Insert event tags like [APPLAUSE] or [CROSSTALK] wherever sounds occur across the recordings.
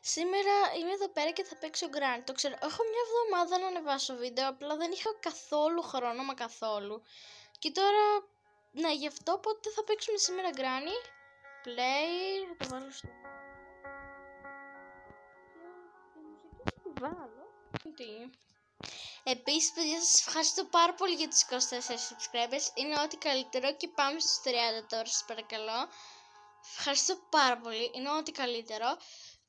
Σήμερα είμαι εδώ πέρα και θα παίξω Granny. Το ξέρω, έχω μια εβδομάδα να ανεβάσω βίντεο, απλά δεν είχα καθόλου χρόνο, μα καθόλου. Και τώρα, ναι, γι' αυτό οπότε θα παίξουμε σήμερα Granny. Play, θα το βάλω στο... Τη μουσική θα τη βάλω. Τι; Επίσης, παιδιά, σας ευχαριστώ πάρα πολύ για τους 24 subscribers. Είναι ό,τι καλύτερο και πάμε στους 30 τώρα, σας παρακαλώ. Ευχαριστώ πάρα πολύ, είναι ό,τι καλύτερο.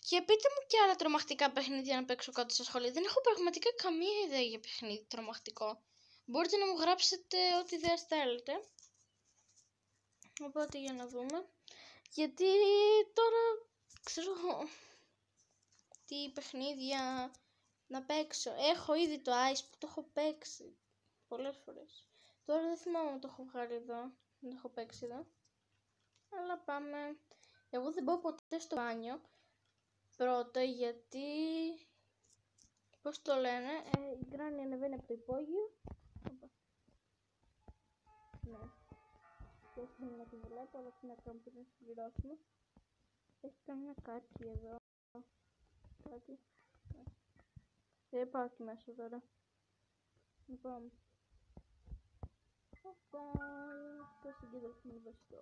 Και πείτε μου και άλλα τρομακτικά παιχνίδια να παίξω κάτω στα σχολεία. Δεν έχω πραγματικά καμία ιδέα για παιχνίδι τρομακτικό. Μπορείτε να μου γράψετε ό,τι ιδέα θέλετε. Οπότε για να δούμε. Γιατί τώρα ξέρω [LAUGHS] τι παιχνίδια να παίξω. Έχω ήδη το Ice που το έχω παίξει πολλές φορές. Τώρα δεν θυμάμαι αν το έχω βγάλει εδώ. Δεν το έχω παίξει εδώ. Αλλά πάμε. Εγώ δεν πάω ποτέ στο μπάνιο. Πρώτα γιατί... Πώς το λένε, ε, η γκράνη ανεβαίνει από το υπόγειο. Ναι. Και όχι να τη βλέπω, αλλά τι να κάνω πριν να συμπληρώσουμε. Έχει κανένα κάτι εδώ. Κάτι. Δεν πάω εκεί μέσα τώρα. Λοιπόν. Αυτό. Το συγκεντρωθούμε εδώ στο.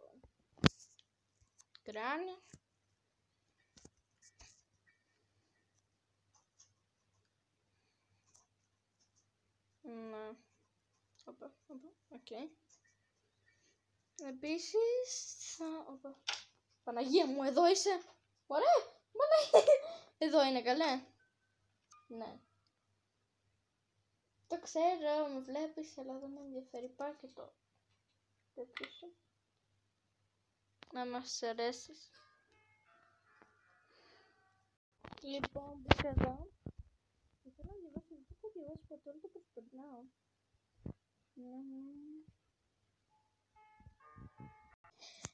Γκράνη. Ναι. Οπα, οπα, οκ. Επίσης, θα... Οπα. Παναγία μου, εδώ είσαι. Ωραία, Μα Εδώ είναι καλέ. Ναι. Το ξέρω, με βλέπεις, αλλά δεν με ενδιαφέρει. Πάω και το τέτοιο σου. Να μας αρέσεις. Λοιπόν, μπήκα εδώ. Θέλω να διαβάσω, δεν έχω διαβάσει ποτέ, όλο το προσπερνάω.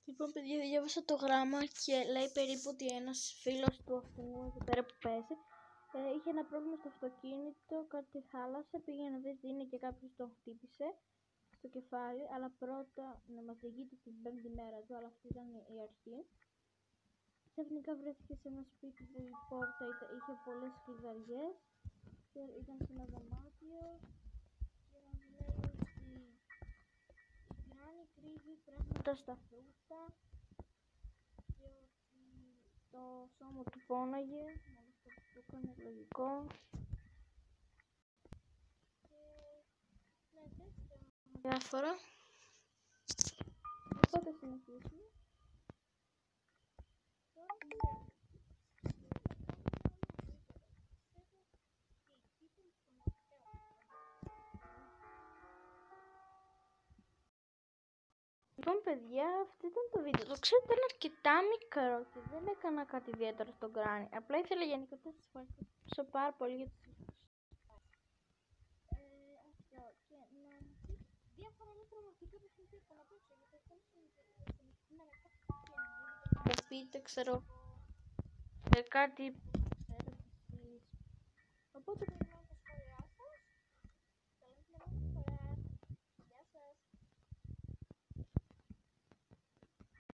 Λοιπόν, παιδιά, διάβασα το γράμμα και λέει περίπου ότι ένας φίλος του αυτού εδώ πέρα που παίζει ε, είχε ένα πρόβλημα στο αυτοκίνητο, κάτι χάλασε, πήγε να δει τι είναι και κάποιος τον χτύπησε στο κεφάλι, αλλά πρώτα να μας διηγείται την πέμπτη μέρα του, αλλά αυτή ήταν η αρχή. Ξαφνικά βρέθηκε σε ένα σπίτι που η πόρτα είχε πολλές κλειδαριές και ήταν σε ένα δωμάτιο και μας λέει ότι η Γκράνη κρύβει πράγματα στα φρούτα και ότι το σώμα του φώναγε το έκανε λογικό. Διάφορα. Οπότε συνεχίσουμε. Λοιπόν παιδιά, αυτό ήταν το βίντεο. Το ξέρω ήταν αρκετά μικρό και δεν έκανα κάτι ιδιαίτερο στον κράνη. Απλά ήθελα γενικότερα να σας ευχαριστήσω πάρα πολύ για τις ε, αυτό και να μου πεις διάφορα άλλα πραγματικά παιχνίδια που να παίξω γιατί αυτό είναι να πείτε ξέρω ε, κάτι Οπότε